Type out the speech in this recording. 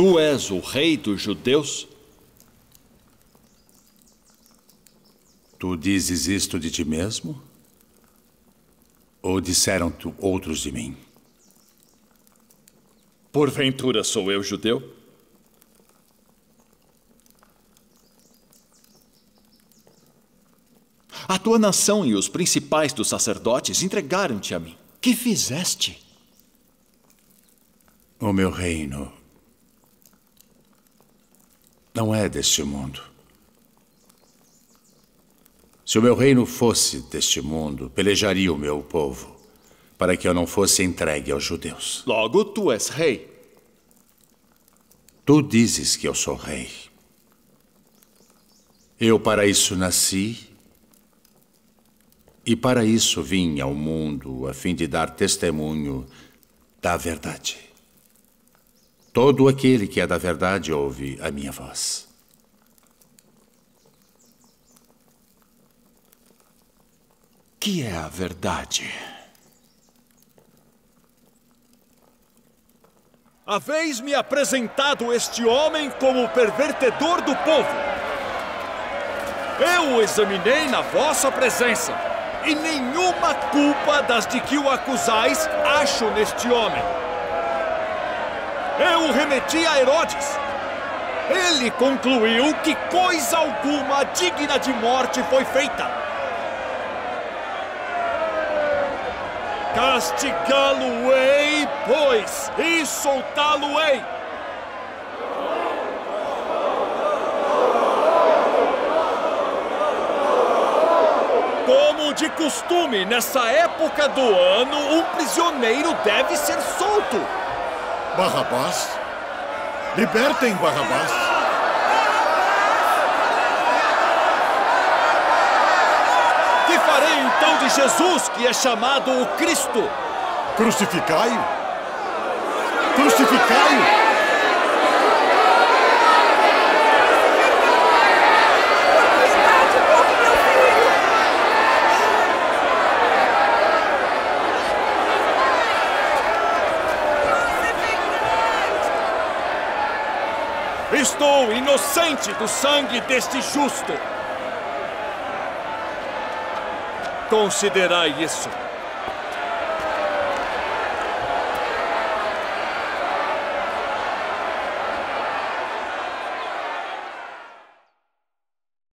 Tu és o rei dos judeus? Tu dizes isto de ti mesmo? Ou disseram-te outros de mim? Porventura sou eu judeu? A tua nação e os principais dos sacerdotes entregaram-te a mim. Que fizeste? O meu reino não é deste mundo. Se o meu reino fosse deste mundo, pelejaria o meu povo, para que eu não fosse entregue aos judeus. Logo, tu és rei. Tu dizes que eu sou rei. Eu para isso nasci e para isso vim ao mundo, a fim de dar testemunho da verdade. Todo aquele que é da verdade ouve a minha voz. Que é a verdade? Haveis-me apresentado este homem como pervertedor do povo. Eu o examinei na vossa presença, e nenhuma culpa das de que o acusais acho neste homem. Eu o remeti a Herodes. Ele concluiu que coisa alguma digna de morte foi feita. Castigá-lo-ei, pois, e soltá-lo-ei. Como de costume, nessa época do ano, um prisioneiro deve ser solto. Barrabás? Libertem Barrabás. Que farei então de Jesus, que é chamado o Cristo? Crucificai-o. Crucificai-o. Estou inocente do sangue deste justo. Considerai isso.